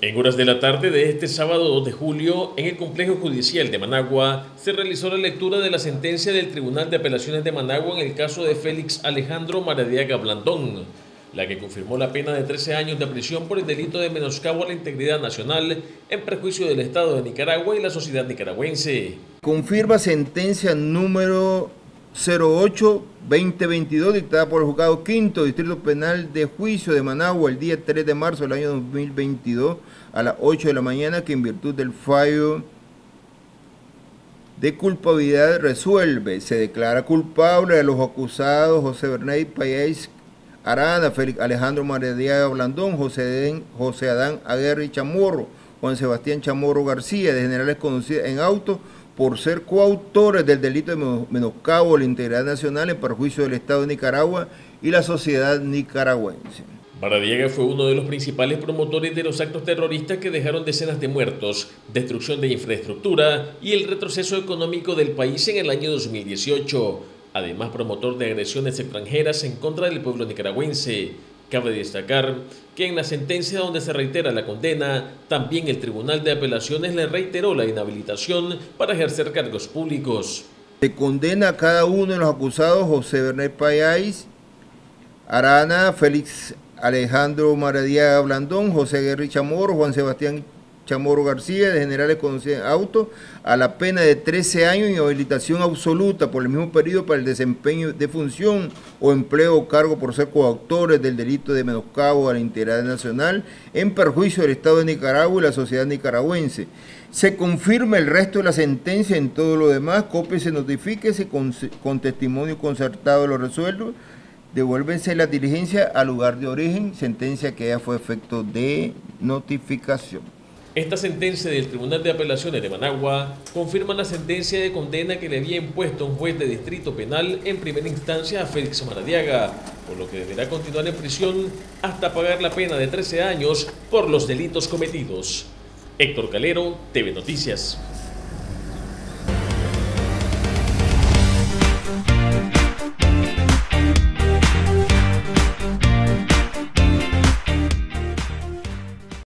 En horas de la tarde de este sábado 2 de julio, en el complejo judicial de Managua, se realizó la lectura de la sentencia del Tribunal de Apelaciones de Managua en el caso de Félix Alejandro Maradiaga Blandón, la que confirmó la pena de 13 años de prisión por el delito de menoscabo a la integridad nacional en perjuicio del Estado de Nicaragua y la sociedad nicaragüense. Confirma sentencia número 08-2022 dictada por el Juzgado Quinto Distrito Penal de Juicio de Managua el día 3 de marzo del año 2022 a las 8 de la mañana que en virtud del fallo de culpabilidad resuelve. Se declara culpable a los acusados José Bernay Payés Arana, Félix Alejandro María Blandón, José, José Adán Aguirre Chamorro, Juan Sebastián Chamorro García, de generales conocidos en auto, por ser coautores del delito de menoscabo a la integridad nacional en perjuicio del Estado de Nicaragua y la sociedad nicaragüense. Maradiaga fue uno de los principales promotores de los actos terroristas que dejaron decenas de muertos, destrucción de infraestructura y el retroceso económico del país en el año 2018. Además, promotor de agresiones extranjeras en contra del pueblo nicaragüense. Cabe destacar que en la sentencia donde se reitera la condena, también el Tribunal de Apelaciones le reiteró la inhabilitación para ejercer cargos públicos. Se condena a cada uno de los acusados, José Bernal Payáis, Arana, Félix Alejandro Maradía Blandón, José Guerri Chamorro, Juan Sebastián Chamorro García, de generales conocidos auto, a la pena de 13 años y habilitación absoluta por el mismo periodo para el desempeño de función o empleo o cargo por ser coautores del delito de menoscabo a la integridad nacional en perjuicio del Estado de Nicaragua y la sociedad nicaragüense. Se confirma el resto de la sentencia en todo lo demás, copia se notifíquese con, con testimonio concertado de lo resuelto, devuélvense la diligencia al lugar de origen, sentencia que ya fue efecto de notificación. Esta sentencia del Tribunal de Apelaciones de Managua confirma la sentencia de condena que le había impuesto un juez de distrito penal en primera instancia a Félix Maradiaga, por lo que deberá continuar en prisión hasta pagar la pena de 13 años por los delitos cometidos. Héctor Calero, TV Noticias.